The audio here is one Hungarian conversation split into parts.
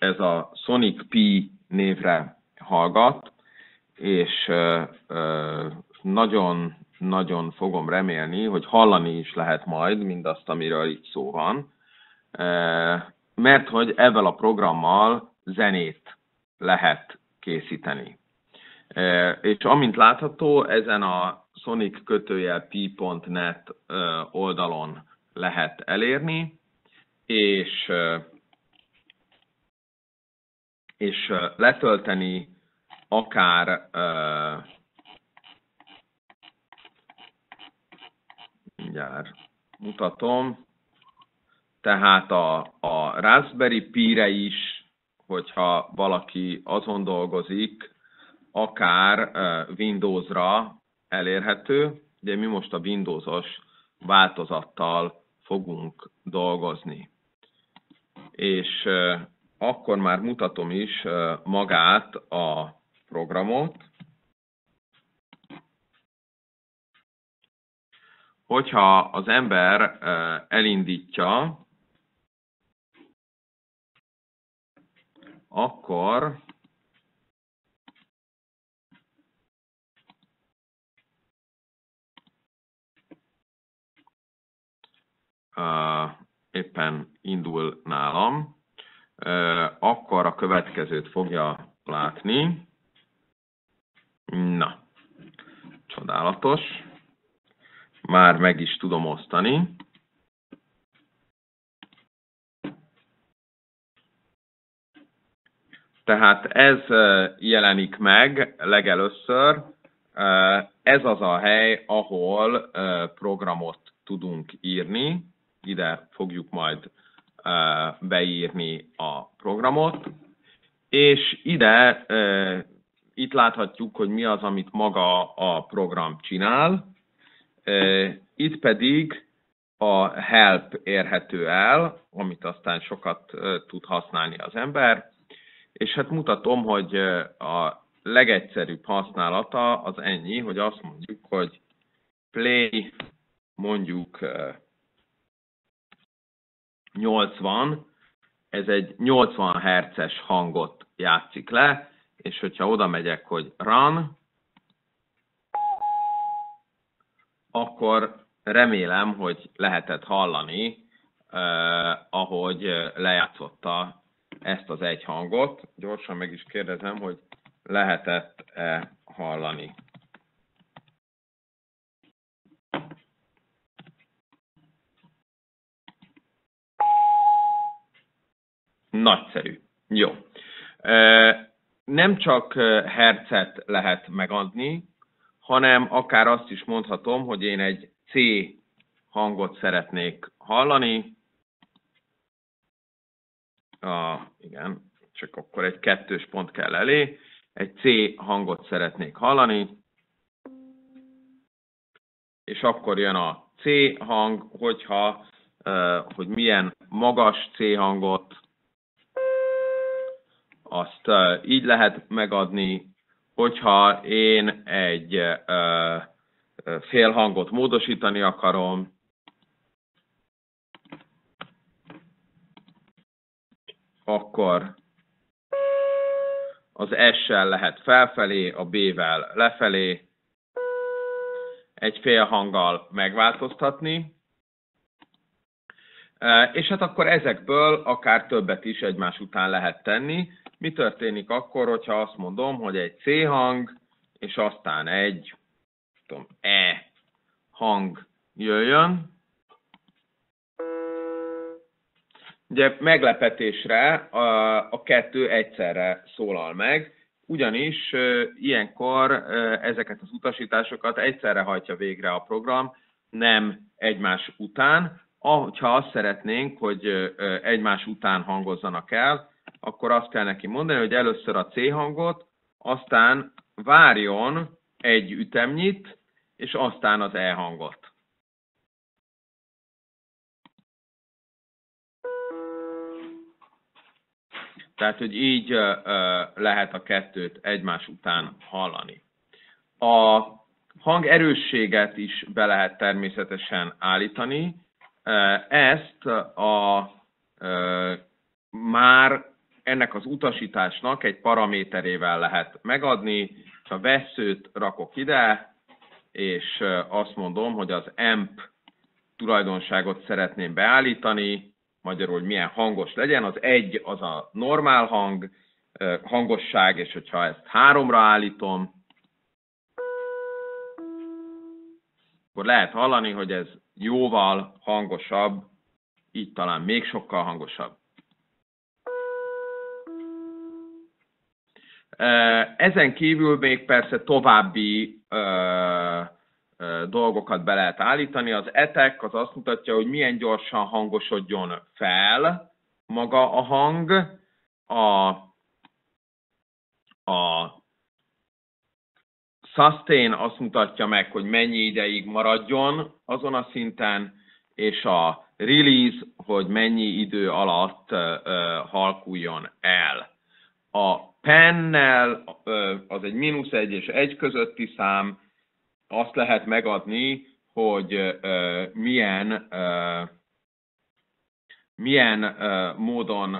ez a Sonic P névre hallgat, és nagyon-nagyon fogom remélni, hogy hallani is lehet majd mindazt, amiről itt szó van, mert hogy ezzel a programmal zenét lehet készíteni. És amint látható, ezen a sonic p.net oldalon lehet elérni, és, és letölteni akár mindjárt mutatom, tehát a, a Raspberry Pi-re is, hogyha valaki azon dolgozik, akár Windows-ra elérhető. Ugye mi most a Windows-os változattal fogunk dolgozni. És akkor már mutatom is magát a programot. Hogyha az ember elindítja, akkor éppen indul nálam, akkor a következőt fogja látni. Na, csodálatos. Már meg is tudom osztani. Tehát ez jelenik meg legelőször. Ez az a hely, ahol programot tudunk írni. Ide fogjuk majd beírni a programot. És ide itt láthatjuk, hogy mi az, amit maga a program csinál. Itt pedig a help érhető el, amit aztán sokat tud használni az ember és hát mutatom, hogy a legegyszerűbb használata az ennyi, hogy azt mondjuk, hogy play mondjuk 80, ez egy 80 Hz-es hangot játszik le, és hogyha oda megyek, hogy run, akkor remélem, hogy lehetett hallani, eh, ahogy lejátszotta ezt az egy hangot. Gyorsan meg is kérdezem, hogy lehetett-e hallani. Nagyszerű. Jó. Nem csak hercet lehet megadni, hanem akár azt is mondhatom, hogy én egy C hangot szeretnék hallani, a, igen, csak akkor egy kettős pont kell elé, egy C hangot szeretnék hallani, és akkor jön a C hang, hogyha, hogy milyen magas C hangot, azt így lehet megadni, hogyha én egy fél hangot módosítani akarom, akkor az S-sel lehet felfelé, a B-vel lefelé, egy fél hanggal megváltoztatni, és hát akkor ezekből akár többet is egymás után lehet tenni. Mi történik akkor, hogyha azt mondom, hogy egy C hang, és aztán egy tudom, E hang jöjjön, Ugye meglepetésre a, a kettő egyszerre szólal meg, ugyanis ilyenkor ezeket az utasításokat egyszerre hajtja végre a program, nem egymás után. Ha azt szeretnénk, hogy egymás után hangozzanak el, akkor azt kell neki mondani, hogy először a C hangot, aztán várjon egy ütemnyit, és aztán az E hangot. Tehát, hogy így lehet a kettőt egymás után hallani. A hang erősséget is be lehet természetesen állítani. Ezt a már ennek az utasításnak egy paraméterével lehet megadni, és a veszőt rakok ide, és azt mondom, hogy az amp tulajdonságot szeretném beállítani, magyarul, hogy milyen hangos legyen. Az egy az a normál hang, hangosság, és hogyha ezt háromra állítom, akkor lehet hallani, hogy ez jóval hangosabb, így talán még sokkal hangosabb. Ezen kívül még persze további dolgokat be lehet állítani. Az etek az azt mutatja, hogy milyen gyorsan hangosodjon fel maga a hang. A, a sustain azt mutatja meg, hogy mennyi ideig maradjon azon a szinten, és a release, hogy mennyi idő alatt halkuljon el. A pennel az egy mínusz egy és egy közötti szám, azt lehet megadni, hogy milyen milyen módon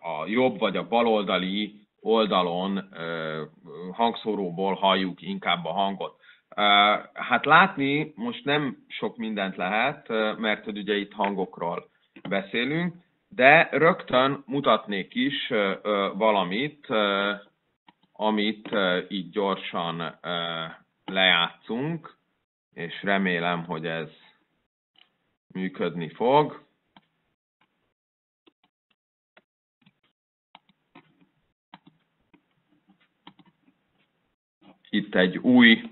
a jobb vagy a baloldali oldalon hangszóróból halljuk inkább a hangot. Hát látni most nem sok mindent lehet, mert hogy ugye itt hangokról beszélünk, de rögtön mutatnék is valamit, amit így gyorsan lejátszunk, és remélem, hogy ez működni fog. Itt egy új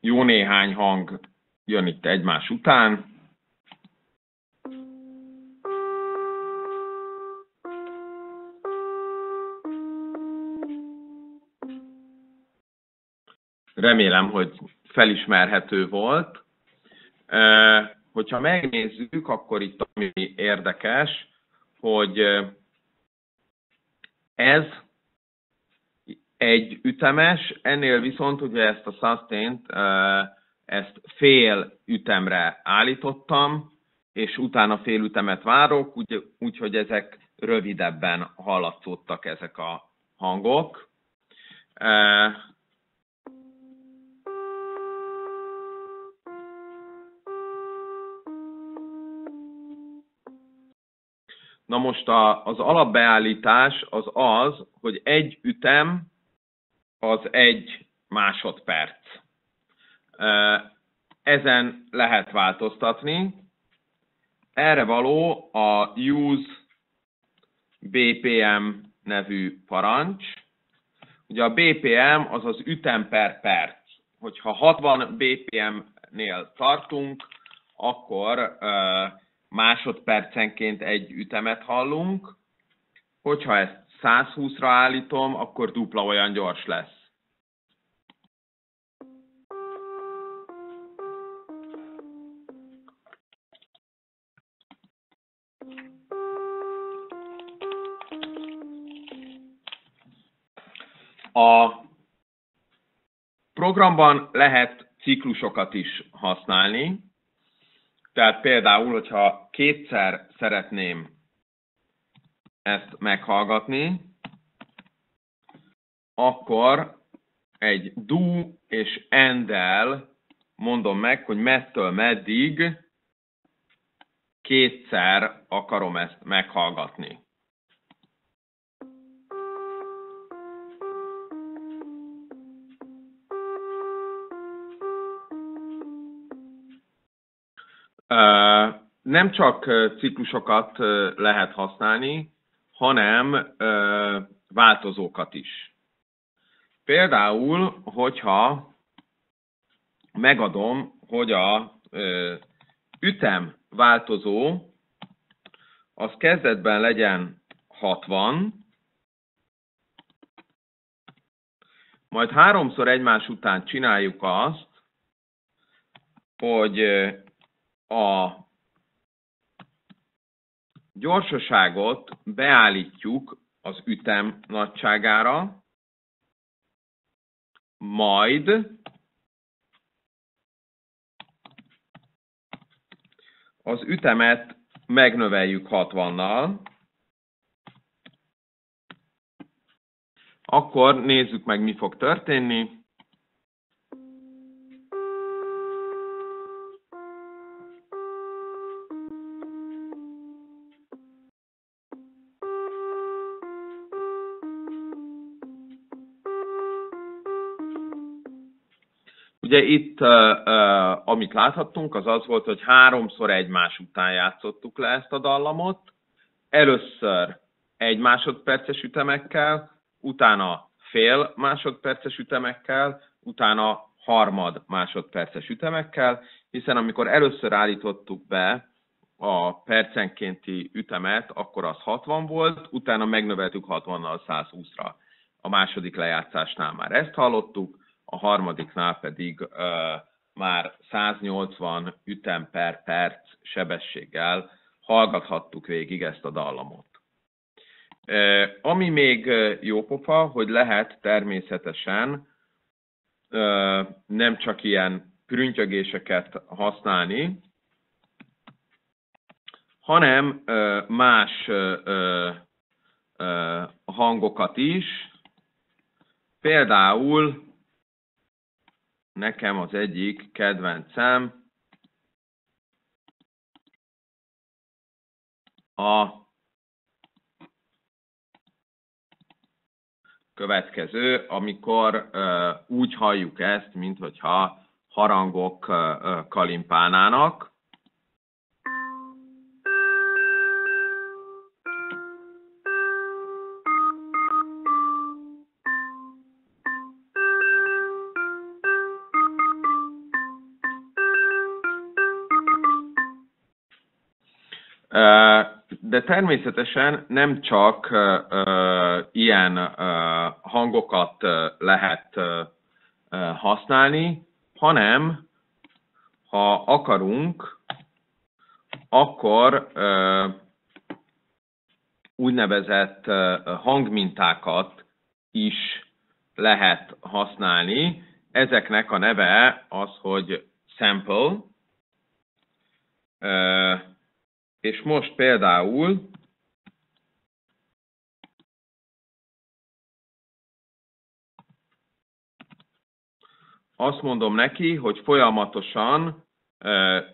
jó néhány hang jön itt egymás után. Remélem, hogy felismerhető volt. Hogyha megnézzük, akkor itt ami érdekes, hogy ez egy ütemes, ennél viszont ugye ezt a sustain ezt fél ütemre állítottam, és utána fél ütemet várok, úgyhogy úgy, ezek rövidebben hallatszódtak ezek a hangok. Most a, az alapbeállítás az az, hogy egy ütem az egy másodperc. Ezen lehet változtatni. Erre való a use BPM nevű parancs. Ugye a BPM az az ütem per perc. Hogyha 60 BPM-nél tartunk, akkor másodpercenként egy ütemet hallunk. Hogyha ezt 120-ra állítom, akkor dupla olyan gyors lesz. A programban lehet ciklusokat is használni, tehát például, hogyha kétszer szeretném ezt meghallgatni, akkor egy do és endel mondom meg, hogy mettől meddig kétszer akarom ezt meghallgatni. Nem csak ciklusokat lehet használni, hanem változókat is. Például, hogyha megadom, hogy a ütem változó az kezdetben legyen 60, majd háromszor egymás után csináljuk azt, hogy a gyorsaságot beállítjuk az ütem nagyságára, majd az ütemet megnöveljük 60-nal, akkor nézzük meg, mi fog történni. Ugye itt, amit láthattunk, az az volt, hogy háromszor egymás után játszottuk le ezt a dallamot. Először egy másodperces ütemekkel, utána fél másodperces ütemekkel, utána harmad másodperces ütemekkel, hiszen amikor először állítottuk be a percenkénti ütemet, akkor az 60 volt, utána megnöveltük 60-nal 120-ra. A második lejátszásnál már ezt hallottuk, a harmadiknál pedig már 180 ütem per perc sebességgel hallgathattuk végig ezt a dallamot. Ami még jópofa, hogy lehet természetesen nem csak ilyen prüntjögéseket használni, hanem más hangokat is, például nekem az egyik kedvencem a következő, amikor úgy halljuk ezt, mint hogyha harangok kalimpálnának. De természetesen nem csak ilyen hangokat lehet használni, hanem ha akarunk, akkor úgynevezett hangmintákat is lehet használni. Ezeknek a neve az, hogy sample, és most például azt mondom neki, hogy folyamatosan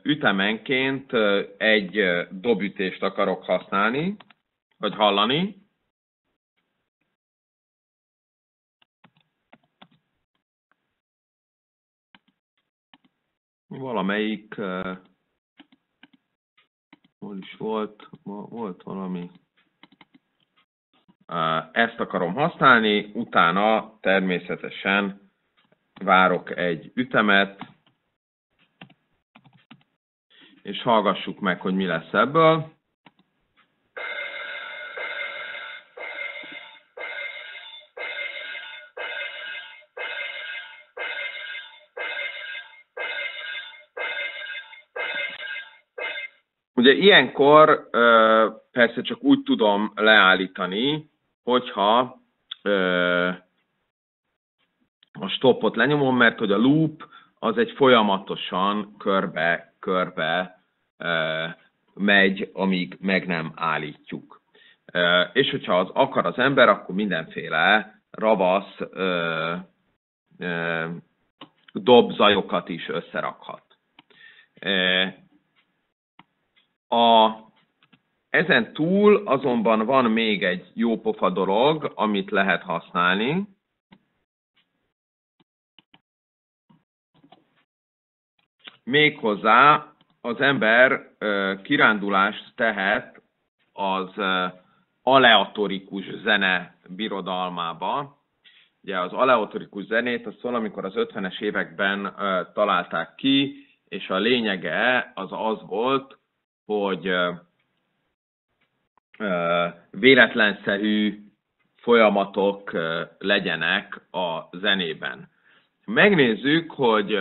ütemenként egy dobütést akarok használni, vagy hallani. Valamelyik hol is volt, volt valami. Ezt akarom használni, utána természetesen várok egy ütemet, és hallgassuk meg, hogy mi lesz ebből. Ilyenkor persze csak úgy tudom leállítani, hogyha a stopot lenyomom, mert hogy a loop az egy folyamatosan körbe-körbe megy, amíg meg nem állítjuk. És hogyha az akar az ember, akkor mindenféle ravasz dobzajokat is összerakhat. A, ezen túl azonban van még egy jó pofa dolog, amit lehet használni. Méghozzá az ember kirándulást tehet az aleatorikus zene birodalmába. Ugye az aleatorikus zenét azt valamikor az 50-es években találták ki, és a lényege az az volt, hogy véletlenszerű folyamatok legyenek a zenében. Megnézzük, hogy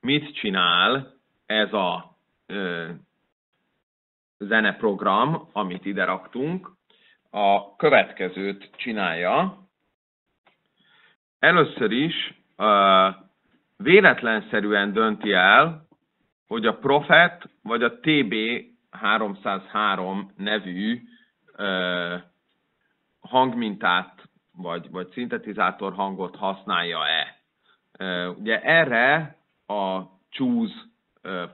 mit csinál ez a zeneprogram, amit ide raktunk. A következőt csinálja. Először is véletlenszerűen dönti el, hogy a Prophet vagy a TB 303 nevű ö, hangmintát vagy, vagy szintetizátor hangot használja-e. Ugye erre a choose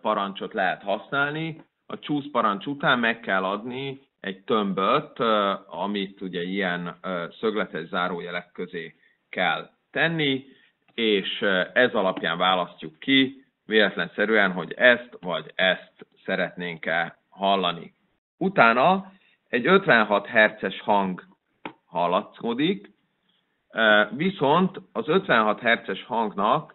parancsot lehet használni. A choose parancs után meg kell adni egy tömböt, amit ugye ilyen szögletes zárójelek közé kell tenni, és ez alapján választjuk ki véletlenszerűen, hogy ezt vagy ezt szeretnénk-e hallani. Utána egy 56 Hz-es hang hallatszódik, viszont az 56 Hz-es hangnak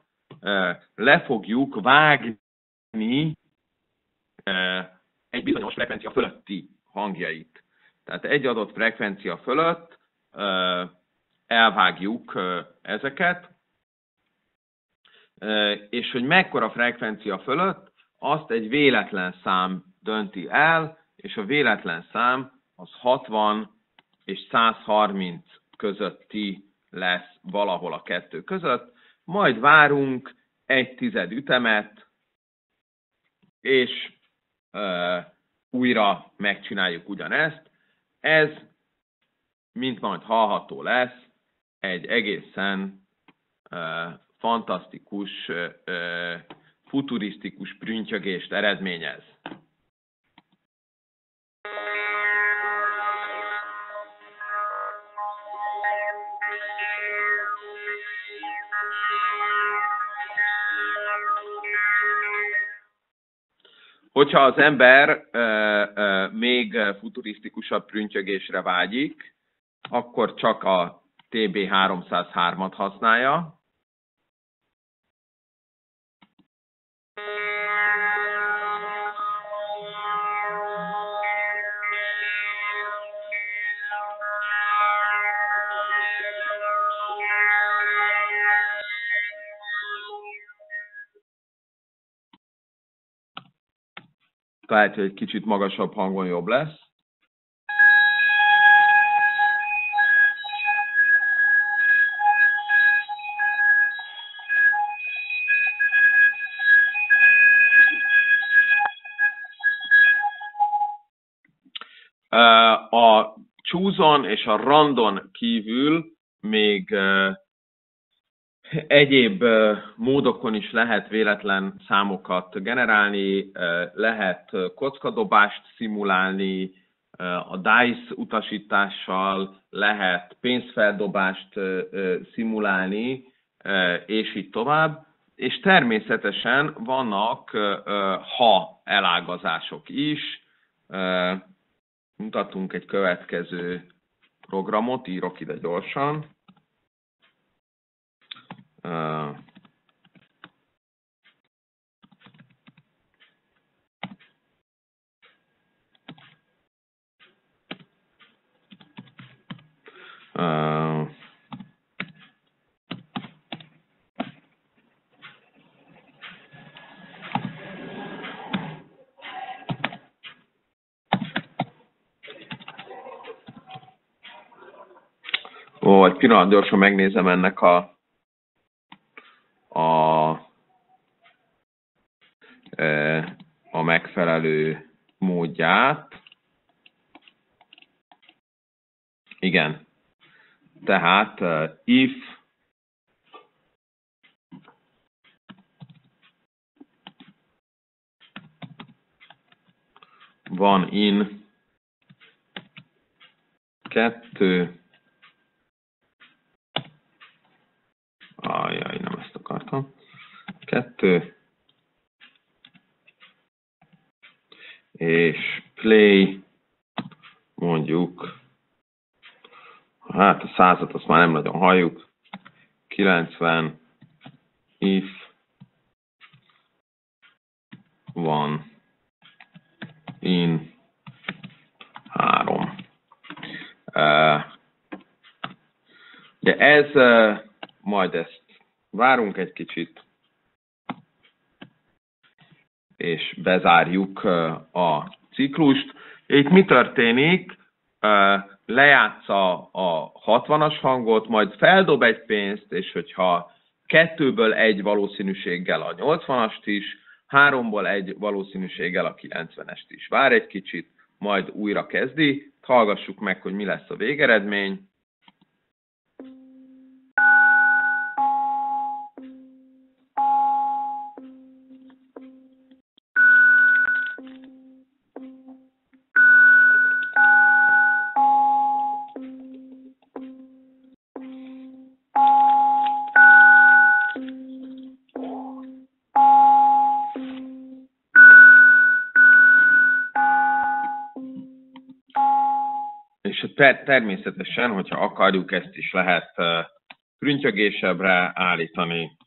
le fogjuk vágni egy bizonyos frekvencia fölötti hangjait. Tehát egy adott frekvencia fölött elvágjuk ezeket, és hogy mekkora frekvencia fölött, azt egy véletlen szám dönti el, és a véletlen szám az 60 és 130 közötti lesz valahol a kettő között, majd várunk egy tized ütemet, és e, újra megcsináljuk ugyanezt. Ez, mint majd hallható lesz, egy egészen e, fantasztikus, futurisztikus prüntjögést eredményez. Hogyha az ember ö, ö, még futurisztikusabb prüntjögésre vágyik, akkor csak a TB303-at használja, hogy egy kicsit magasabb hangon jobb lesz. A csúzon és a randon kívül még Egyéb módokon is lehet véletlen számokat generálni, lehet kockadobást szimulálni, a DICE utasítással lehet pénzfeldobást szimulálni, és így tovább. És természetesen vannak ha elágazások is. Mutatunk egy következő programot, írok ide gyorsan. Uh, uh, Ó, egy pillanat, gyorsan megnézem ennek a e, a megfelelő módját. Igen. Tehát uh, if van in kettő Ajaj, nem ezt akartam. Kettő. És play, mondjuk, hát a százat azt már nem nagyon halljuk. 90, if van in 3. De ez majd ezt várunk egy kicsit, és bezárjuk a ciklust. Itt mi történik? Lejátsza a 60-as hangot, majd feldob egy pénzt, és hogyha kettőből egy valószínűséggel a 80-ast is, háromból egy valószínűséggel a 90-est is vár egy kicsit, majd újra kezdi. Hallgassuk meg, hogy mi lesz a végeredmény. Ter- természetesen, hogyha akarjuk, ezt is lehet prüntyögésebbre állítani.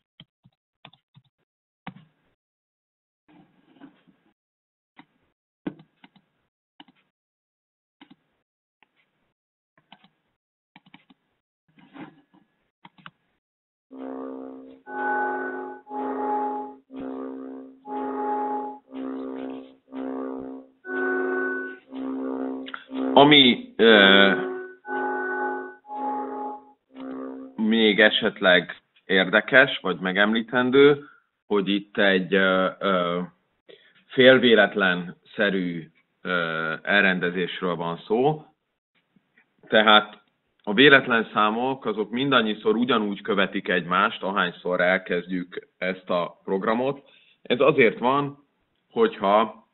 Esetleg érdekes, vagy megemlítendő, hogy itt egy félvéletlen-szerű elrendezésről van szó. Tehát a véletlen számok azok mindannyiszor ugyanúgy követik egymást, ahányszor elkezdjük ezt a programot. Ez azért van, hogyha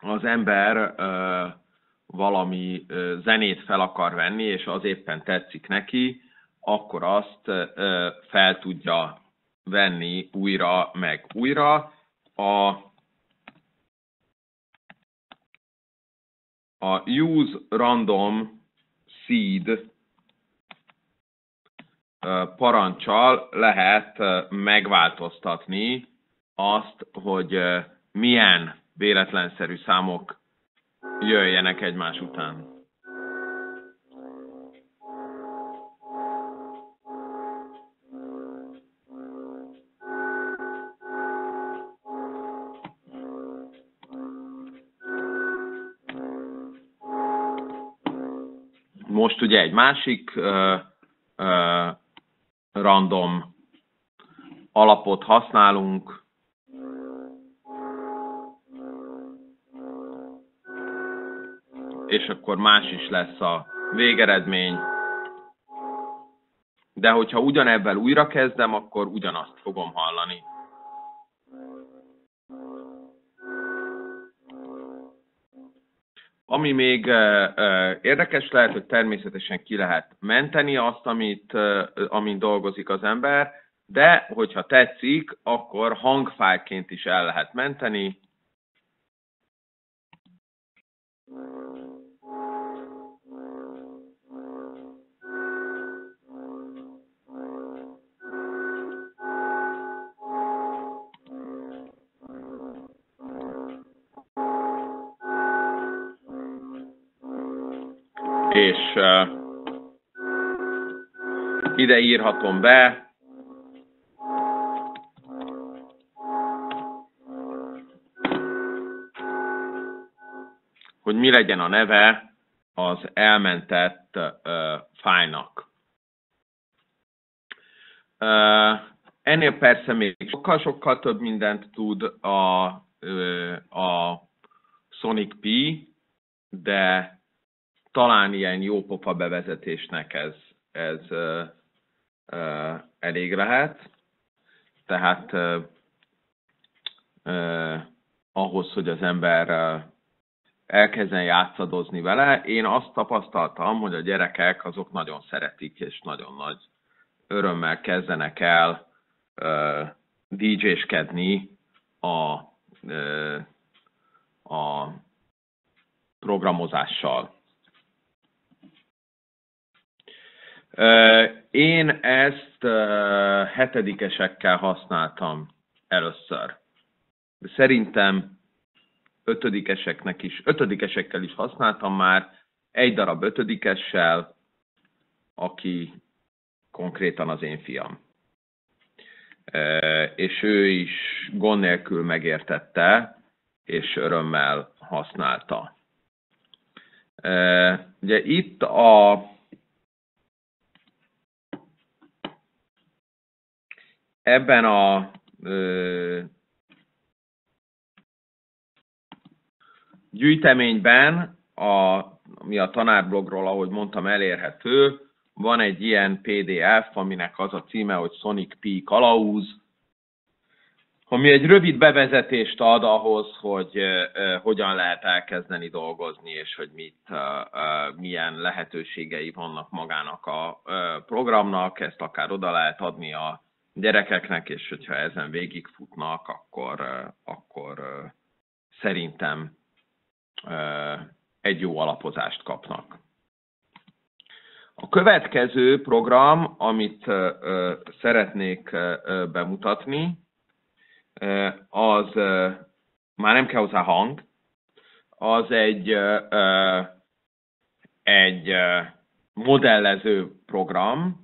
az ember valami zenét fel akar venni, és az éppen tetszik neki, akkor azt fel tudja venni újra, meg újra. A, a use random seed parancsal lehet megváltoztatni azt, hogy milyen véletlenszerű számok jöjjenek egymás után. Most ugye egy másik uh, uh, random alapot használunk, és akkor más is lesz a végeredmény. De hogyha ugyanebben újra kezdem, akkor ugyanazt fogom hallani. Ami még érdekes lehet, hogy természetesen ki lehet menteni azt, amit, amin dolgozik az ember, de hogyha tetszik, akkor hangfájként is el lehet menteni, és uh, ide írhatom be, hogy mi legyen a neve az elmentett uh, fájnak. Uh, ennél persze még sokkal-sokkal több mindent tud a, uh, a Sonic P, de talán ilyen jó pofa bevezetésnek ez, ez uh, uh, elég lehet. Tehát uh, uh, ahhoz, hogy az ember uh, elkezden játszadozni vele, én azt tapasztaltam, hogy a gyerekek azok nagyon szeretik, és nagyon nagy örömmel kezdenek el uh, DJ-skedni a, uh, a programozással. Én ezt hetedikesekkel használtam először. Szerintem ötödikeseknek is, ötödikesekkel is használtam már, egy darab ötödikessel, aki konkrétan az én fiam. És ő is gond nélkül megértette, és örömmel használta. Ugye itt a Ebben a gyűjteményben, a, ami a tanárblogról, ahogy mondtam, elérhető, van egy ilyen PDF, aminek az a címe, hogy Sonic P. Kalauz, ami egy rövid bevezetést ad ahhoz, hogy hogyan lehet elkezdeni dolgozni, és hogy mit, milyen lehetőségei vannak magának a programnak, ezt akár oda lehet adni a gyerekeknek, és hogyha ezen végigfutnak, akkor, akkor szerintem egy jó alapozást kapnak. A következő program, amit szeretnék bemutatni, az már nem kell hozzá hang, az egy, egy modellező program,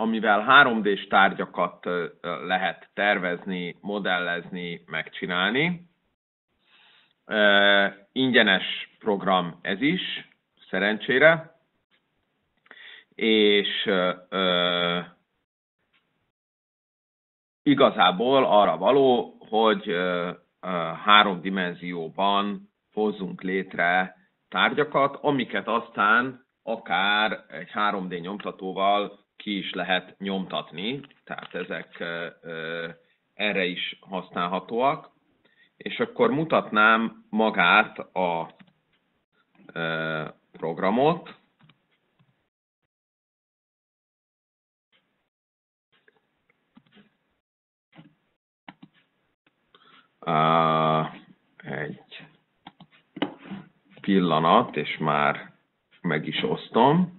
amivel 3D-s tárgyakat lehet tervezni, modellezni, megcsinálni. Ingyenes program ez is, szerencsére, és igazából arra való, hogy három dimenzióban hozzunk létre tárgyakat, amiket aztán akár egy 3D nyomtatóval ki is lehet nyomtatni, tehát ezek erre is használhatóak. És akkor mutatnám magát a programot. Egy pillanat, és már meg is osztom.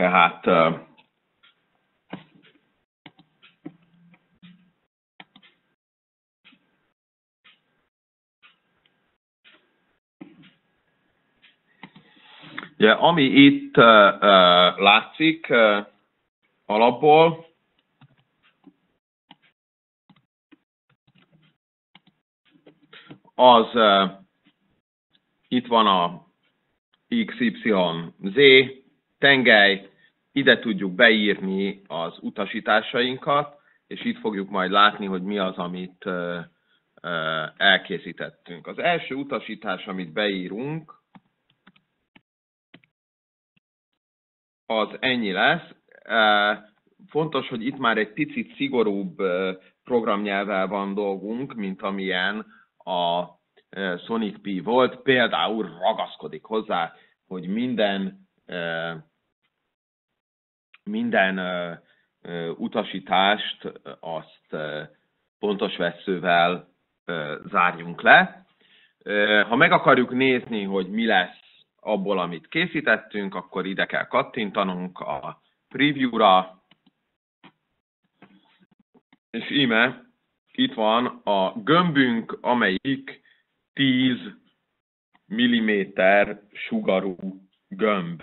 Tehát Ugye, ami itt uh, látszik uh, alapból, az uh, itt van a XYZ tengely, ide tudjuk beírni az utasításainkat, és itt fogjuk majd látni, hogy mi az, amit elkészítettünk. Az első utasítás, amit beírunk, az ennyi lesz. Fontos, hogy itt már egy picit szigorúbb programnyelvvel van dolgunk, mint amilyen a Sonic P volt. Például ragaszkodik hozzá, hogy minden minden utasítást azt pontos veszővel zárjunk le. Ha meg akarjuk nézni, hogy mi lesz abból, amit készítettünk, akkor ide kell kattintanunk a preview-ra, és íme itt van a gömbünk, amelyik 10 mm sugarú gömb.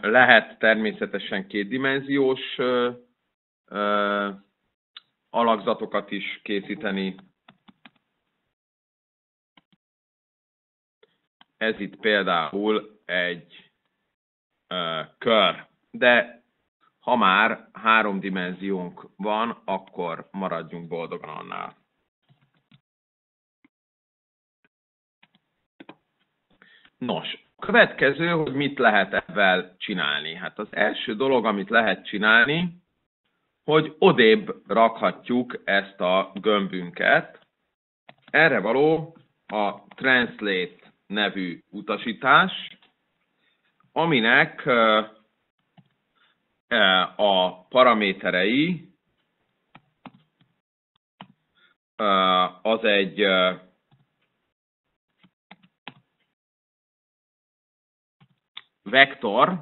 Lehet természetesen kétdimenziós alakzatokat is készíteni. Ez itt például egy kör, de ha már három dimenziónk van, akkor maradjunk boldogan annál. Nos, Következő, hogy mit lehet ebben csinálni. Hát az első dolog, amit lehet csinálni, hogy odébb rakhatjuk ezt a gömbünket. Erre való a Translate nevű utasítás, aminek a paraméterei az egy vektor,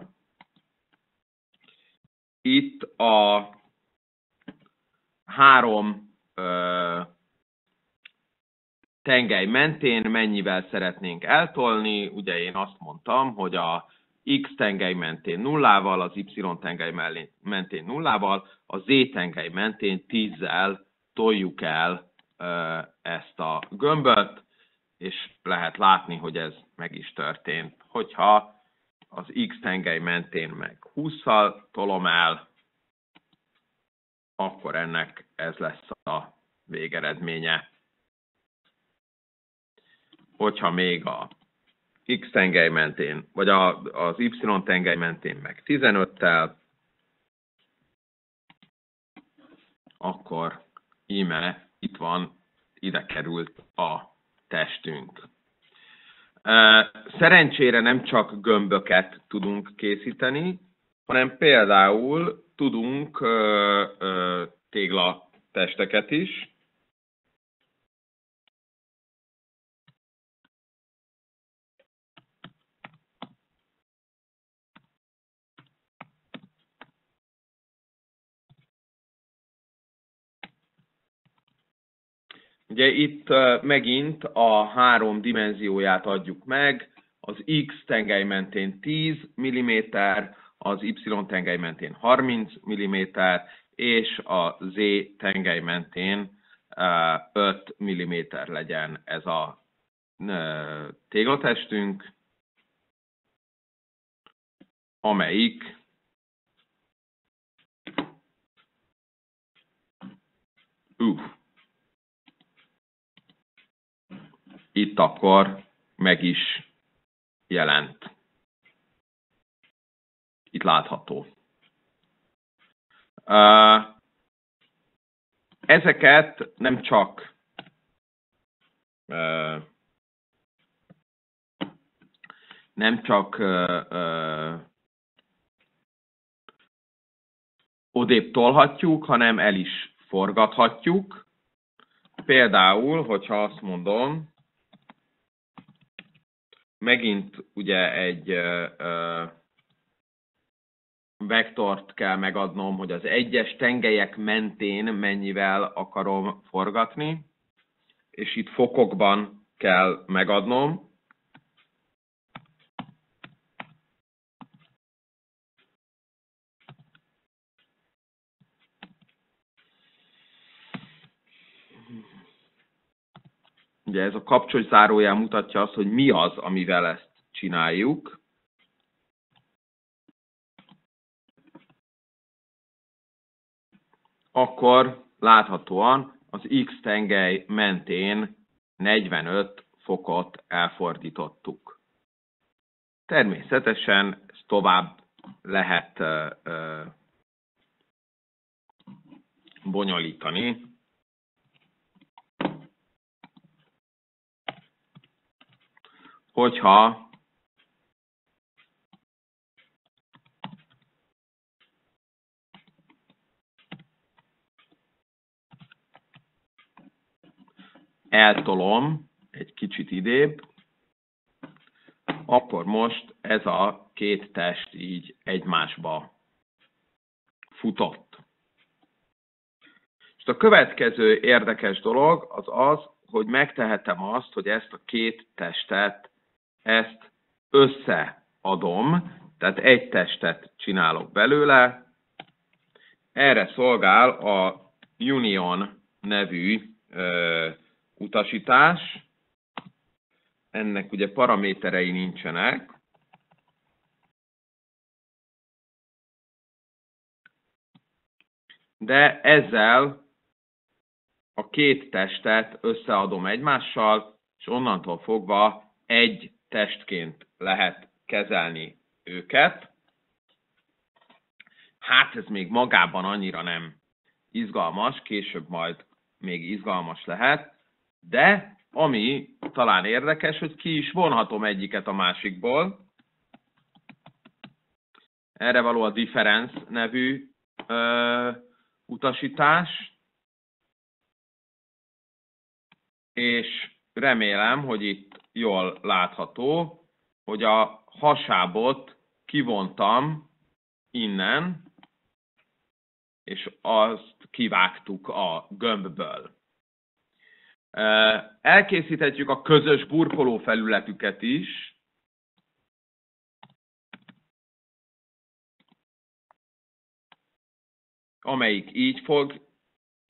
itt a három ö, tengely mentén mennyivel szeretnénk eltolni. Ugye én azt mondtam, hogy a x tengely mentén nullával, az y tengely mentén nullával, a z tengely mentén tízzel toljuk el ö, ezt a gömböt, és lehet látni, hogy ez meg is történt. Hogyha az x tengely mentén meg 20-szal tolom el, akkor ennek ez lesz a végeredménye. Hogyha még a x tengely mentén, vagy a, az y tengely mentén meg 15-tel, akkor íme itt van, ide került a testünk. Szerencsére nem csak gömböket tudunk készíteni, hanem például tudunk téglatesteket is. Ugye itt megint a három dimenzióját adjuk meg, az X tengely mentén 10 mm, az Y tengely mentén 30 mm, és a Z tengely mentén 5 mm legyen ez a téglatestünk, amelyik Uff. Itt akkor meg is jelent. Itt látható. Ezeket nem csak nem csak odébb tolhatjuk, hanem el is forgathatjuk. Például, hogyha azt mondom, megint ugye egy vektort kell megadnom, hogy az egyes tengelyek mentén mennyivel akarom forgatni, és itt fokokban kell megadnom. Ugye ez a kapcsolj zárójel mutatja azt, hogy mi az, amivel ezt csináljuk. Akkor láthatóan az X tengely mentén 45 fokot elfordítottuk. Természetesen ezt tovább lehet bonyolítani. Hogyha eltolom egy kicsit idébb, akkor most ez a két test így egymásba futott. És a következő érdekes dolog az az, hogy megtehetem azt, hogy ezt a két testet ezt összeadom, tehát egy testet csinálok belőle. Erre szolgál a Union nevű ö, utasítás. Ennek ugye paraméterei nincsenek. De ezzel a két testet összeadom egymással, és onnantól fogva egy testként lehet kezelni őket. Hát ez még magában annyira nem izgalmas, később majd még izgalmas lehet, de ami talán érdekes, hogy ki is vonhatom egyiket a másikból. Erre való a difference nevű ö, utasítás. És remélem, hogy itt jól látható, hogy a hasábot kivontam innen, és azt kivágtuk a gömbből. Elkészíthetjük a közös burkoló felületüket is, amelyik így fog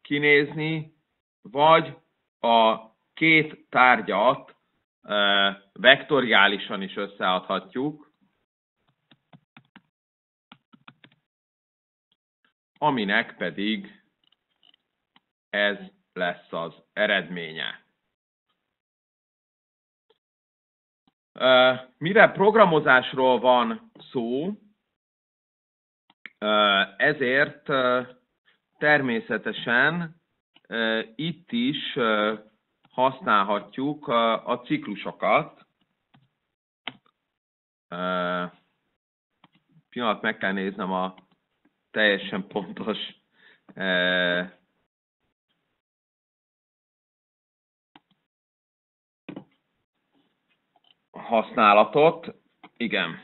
kinézni, vagy a két tárgyat vektoriálisan is összeadhatjuk, aminek pedig ez lesz az eredménye. Mire programozásról van szó, ezért természetesen itt is használhatjuk a ciklusokat. Pillanat, meg kell néznem a teljesen pontos használatot. Igen.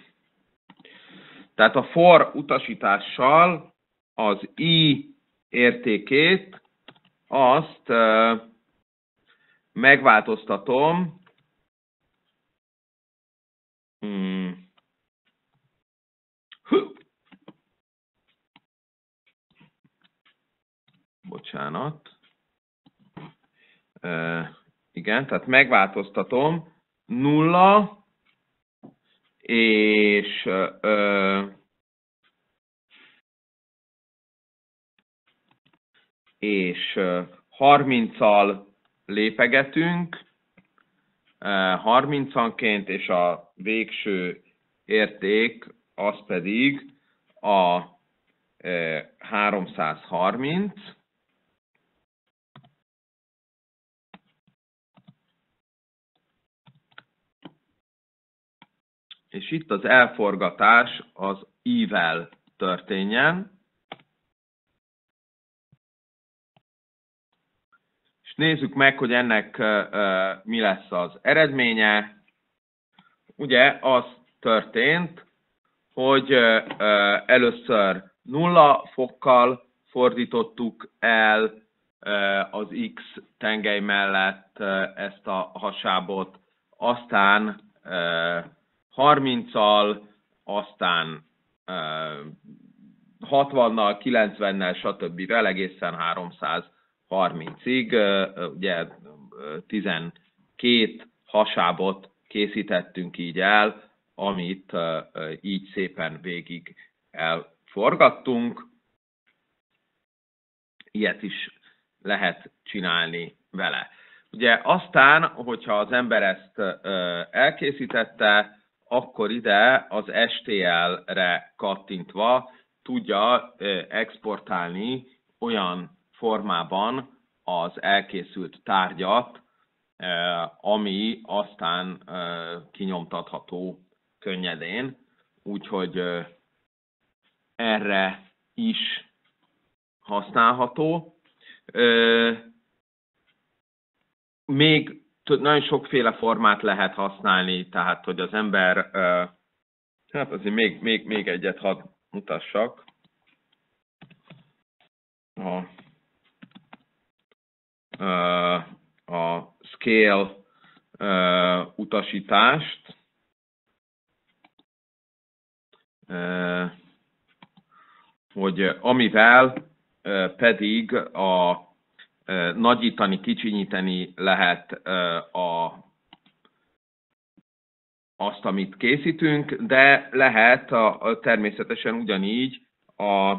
Tehát a for utasítással az i értékét azt megváltoztatom hmm. Bocsánat. Uh, igen, tehát megváltoztatom nulla és uh, és 30-al lépegetünk, 30-anként, és a végső érték az pedig a 330, és itt az elforgatás az ível történjen. Nézzük meg, hogy ennek mi lesz az eredménye. Ugye az történt, hogy először nulla fokkal fordítottuk el az X tengely mellett ezt a hasábot, aztán 30-al, aztán 60-nal, 90-nel, stb. egészen 300 30-ig, ugye 12 hasábot készítettünk így el, amit így szépen végig elforgattunk. Ilyet is lehet csinálni vele. Ugye aztán, hogyha az ember ezt elkészítette, akkor ide az STL-re kattintva tudja exportálni olyan formában az elkészült tárgyat, eh, ami aztán eh, kinyomtatható könnyedén. Úgyhogy eh, erre is használható. Még nagyon sokféle formát lehet használni, tehát hogy az ember, hát azért még, még, még egyet hadd mutassak. A a scale utasítást, hogy amivel pedig a nagyítani, kicsinyíteni lehet a, azt, amit készítünk, de lehet a, a, természetesen ugyanígy a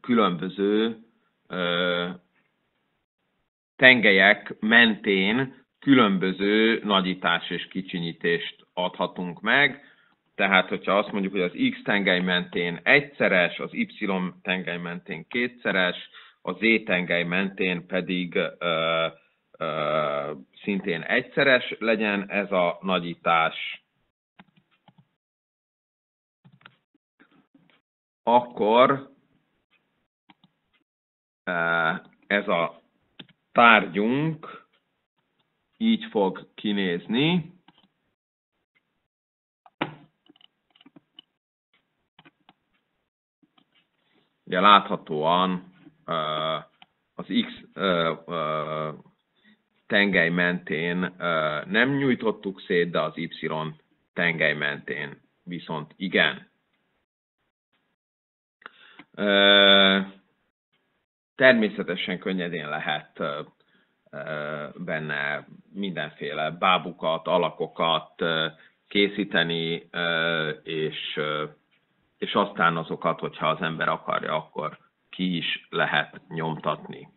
különböző tengelyek mentén különböző nagyítás és kicsinyítést adhatunk meg. Tehát, hogyha azt mondjuk, hogy az X tengely mentén egyszeres, az Y tengely mentén kétszeres, a Z tengely mentén pedig ö, ö, szintén egyszeres legyen ez a nagyítás, akkor ez a tárgyunk így fog kinézni. Ugye láthatóan az X tengely mentén nem nyújtottuk szét, de az Y tengely mentén viszont igen. Természetesen könnyedén lehet benne mindenféle bábukat, alakokat készíteni, és, és aztán azokat, hogyha az ember akarja, akkor ki is lehet nyomtatni.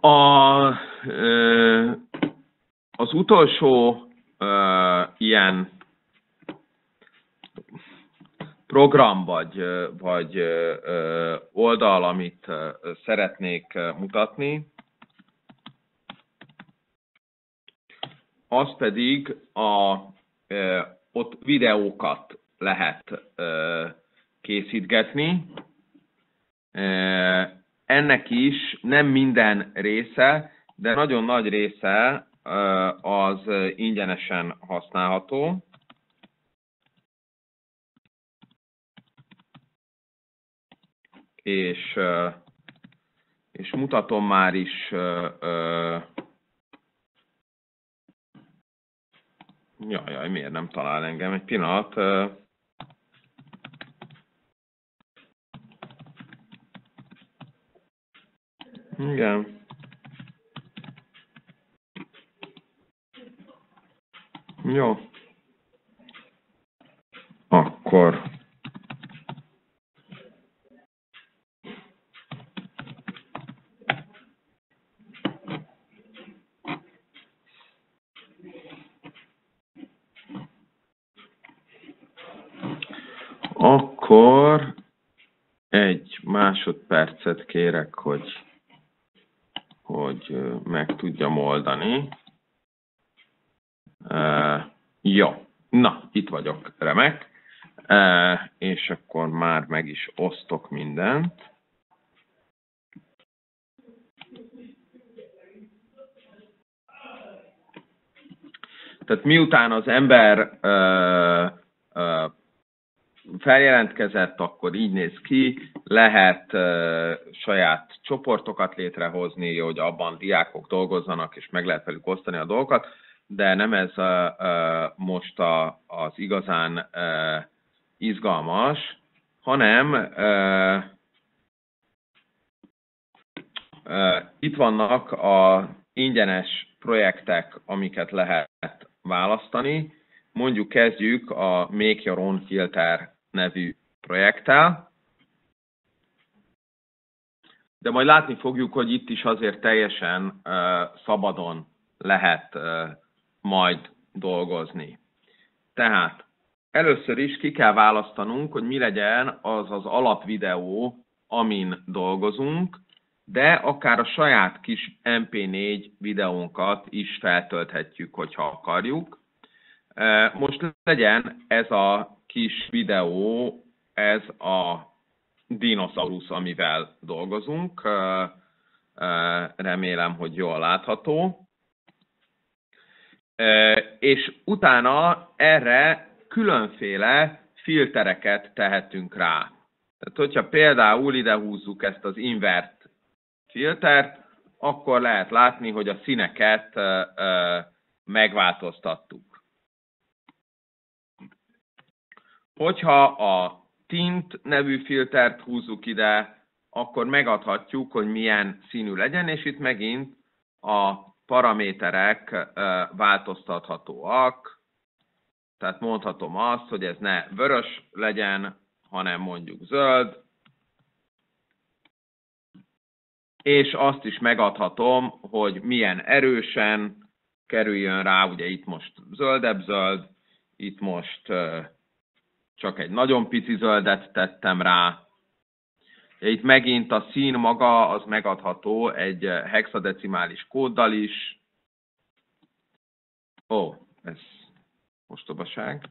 A, az utolsó ilyen program vagy, vagy oldal, amit szeretnék mutatni, az pedig a, ott videókat lehet készítgetni. Ennek is nem minden része, de nagyon nagy része az ingyenesen használható. És, és mutatom már is Jaj, jaj, miért nem talál engem? Egy pillanat. Igen. Jó. Akkor Akkor egy másodpercet kérek, hogy, hogy meg tudjam oldani. Uh, jó, na, itt vagyok, remek. Uh, és akkor már meg is osztok mindent. Tehát miután az ember uh, uh, feljelentkezett, akkor így néz ki, lehet saját csoportokat létrehozni, hogy abban diákok dolgozzanak, és meg lehet velük osztani a dolgokat, de nem ez uh, uh, most a, az igazán uh, izgalmas, hanem uh, uh, itt vannak a ingyenes projektek, amiket lehet választani. Mondjuk kezdjük a Make Your Own Filter nevű projekttel. De majd látni fogjuk, hogy itt is azért teljesen szabadon lehet majd dolgozni. Tehát először is ki kell választanunk, hogy mi legyen az az alapvideó, amin dolgozunk, de akár a saját kis MP4 videónkat is feltölthetjük, hogyha akarjuk. Most legyen ez a kis videó, ez a dinoszaurusz, amivel dolgozunk. Remélem, hogy jól látható. És utána erre különféle filtereket tehetünk rá. Tehát, hogyha például ide húzzuk ezt az invert filtert, akkor lehet látni, hogy a színeket megváltoztattuk. Hogyha a tint nevű filtert húzzuk ide, akkor megadhatjuk, hogy milyen színű legyen, és itt megint a paraméterek változtathatóak. Tehát mondhatom azt, hogy ez ne vörös legyen, hanem mondjuk zöld. És azt is megadhatom, hogy milyen erősen kerüljön rá, ugye itt most zöldebb zöld, itt most csak egy nagyon pici zöldet tettem rá. Itt megint a szín maga az megadható egy hexadecimális kóddal is. Ó, ez mostobaság.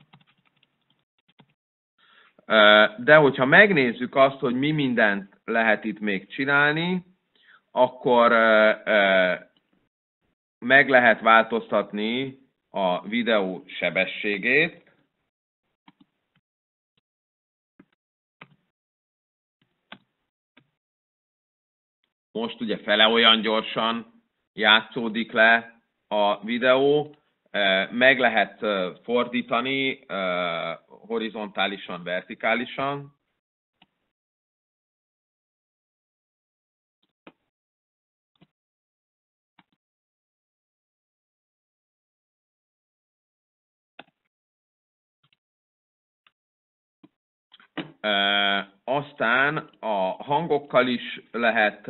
De hogyha megnézzük azt, hogy mi mindent lehet itt még csinálni, akkor meg lehet változtatni a videó sebességét, Most ugye fele olyan gyorsan játszódik le a videó, meg lehet fordítani horizontálisan, vertikálisan. Aztán a hangokkal is lehet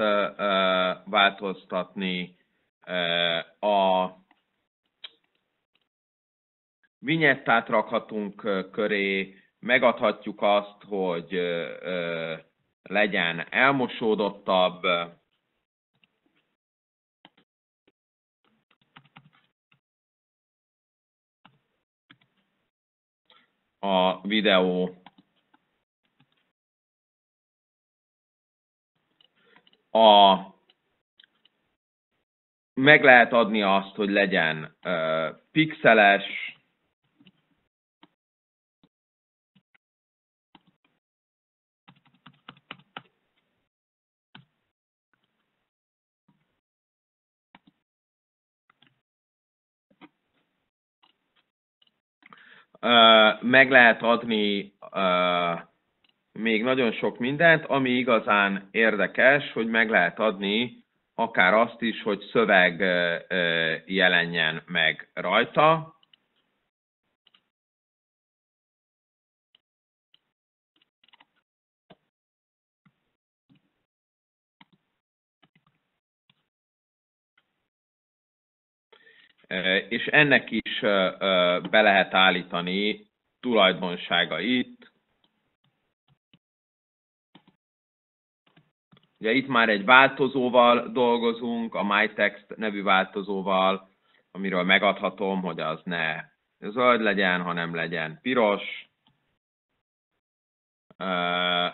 változtatni, a vinyettát rakhatunk köré, megadhatjuk azt, hogy legyen elmosódottabb, a videó a meg lehet adni azt, hogy legyen uh, pixeles, meg lehet adni még nagyon sok mindent, ami igazán érdekes, hogy meg lehet adni akár azt is, hogy szöveg jelenjen meg rajta. És ennek is be lehet állítani tulajdonságait, Ugye itt már egy változóval dolgozunk, a MyText nevű változóval, amiről megadhatom, hogy az ne zöld legyen, hanem legyen piros.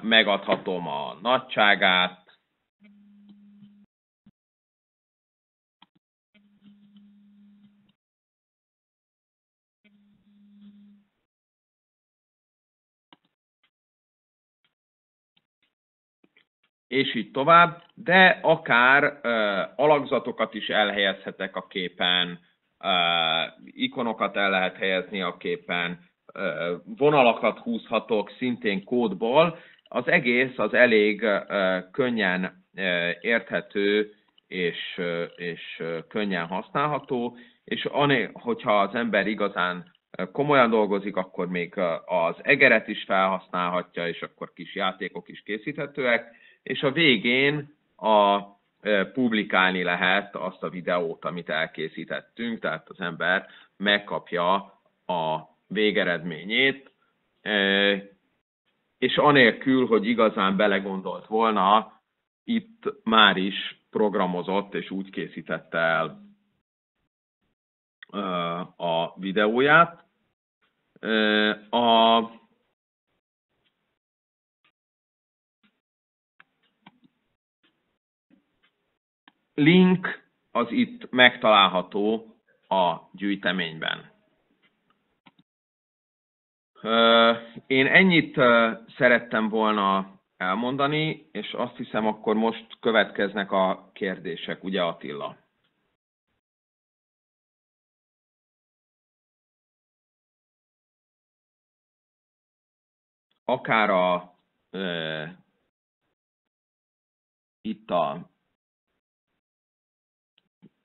Megadhatom a nagyságát, és így tovább, de akár uh, alakzatokat is elhelyezhetek a képen, uh, ikonokat el lehet helyezni a képen, uh, vonalakat húzhatok szintén kódból. Az egész az elég uh, könnyen uh, érthető és, uh, és könnyen használható, és ané, hogyha az ember igazán komolyan dolgozik, akkor még az egeret is felhasználhatja, és akkor kis játékok is készíthetőek és a végén a publikálni lehet azt a videót, amit elkészítettünk, tehát az ember megkapja a végeredményét, és anélkül, hogy igazán belegondolt volna, itt már is programozott és úgy készítette el a videóját. A link az itt megtalálható a gyűjteményben. Én ennyit szerettem volna elmondani, és azt hiszem, akkor most következnek a kérdések, ugye Attila? Akár a, e, itt a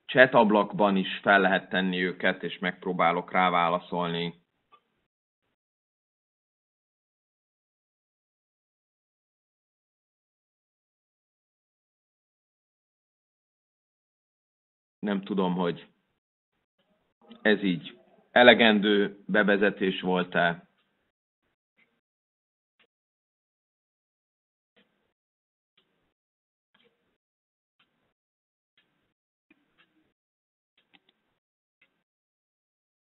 chat ablakban is fel lehet tenni őket, és megpróbálok rá válaszolni. Nem tudom, hogy ez így elegendő bevezetés volt-e.